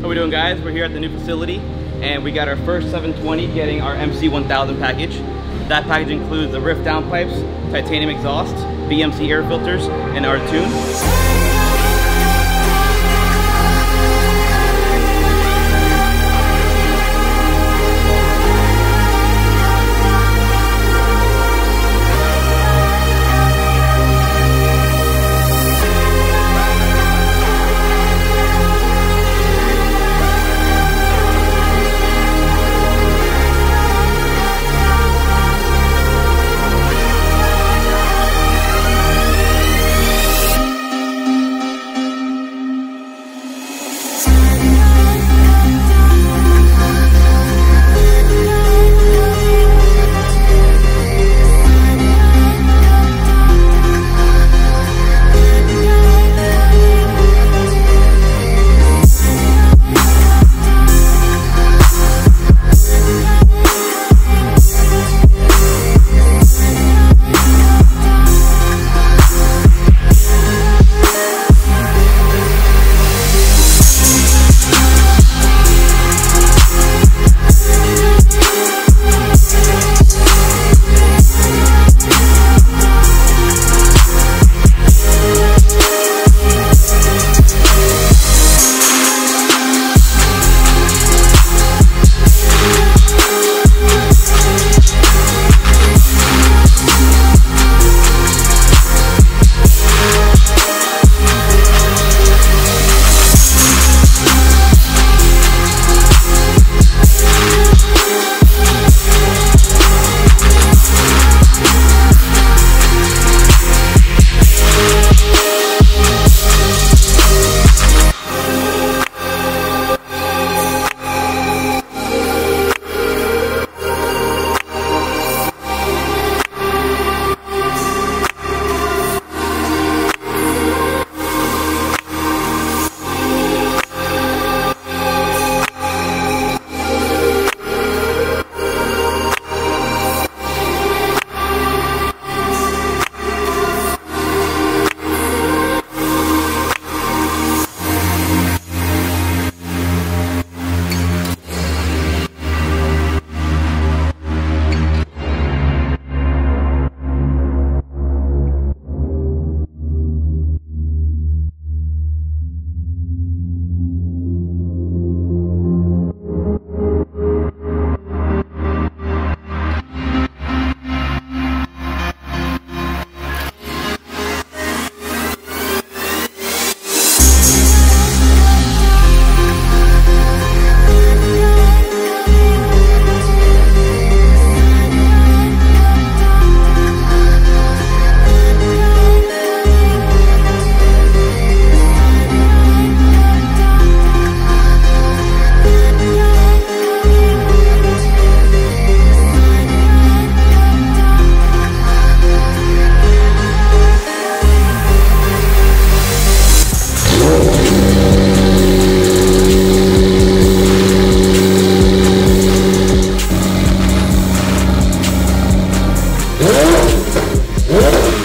How we doing guys? We're here at the new facility and we got our first 720 getting our MC1000 package. That package includes the Ryft downpipes, titanium exhaust, BMC air filters, and our tune. Oh.